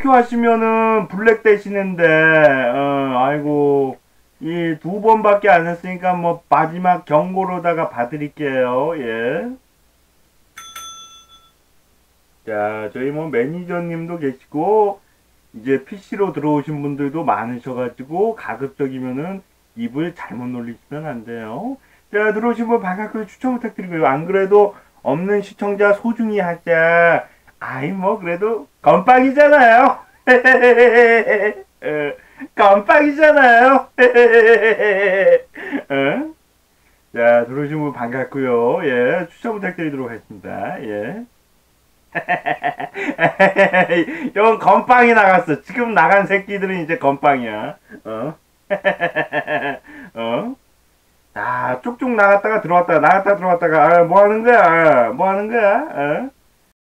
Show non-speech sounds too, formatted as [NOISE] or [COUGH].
투표하시면은 블랙 되시는데, 어, 아이고, 이 두 번밖에 안 했으니까 뭐 마지막 경고로다가 봐드릴게요, 예. 자, 저희 뭐 매니저님도 계시고, 이제 PC로 들어오신 분들도 많으셔가지고, 가급적이면은 입을 잘못 놀리시면 안 돼요. 자, 들어오신 분 반갑게 추천 부탁드리고요. 안 그래도 없는 시청자 소중히 하자. 아이, 뭐, 그래도 건빵이잖아요. [LAUGHS] 어, 건빵이잖아요. [LAUGHS] 어? 자, 들어오신 분 반갑고요. 예, 추천 부탁드리도록 하겠습니다. 예. [LAUGHS] 이건 건빵이 나갔어. 지금 나간 새끼들은 이제 건빵이야. 어? 어? 자, 쭉쭉 나갔다가 들어왔다가 나갔다가 들어왔다가 아, 뭐 하는 거야? 뭐 하는 거야? 어?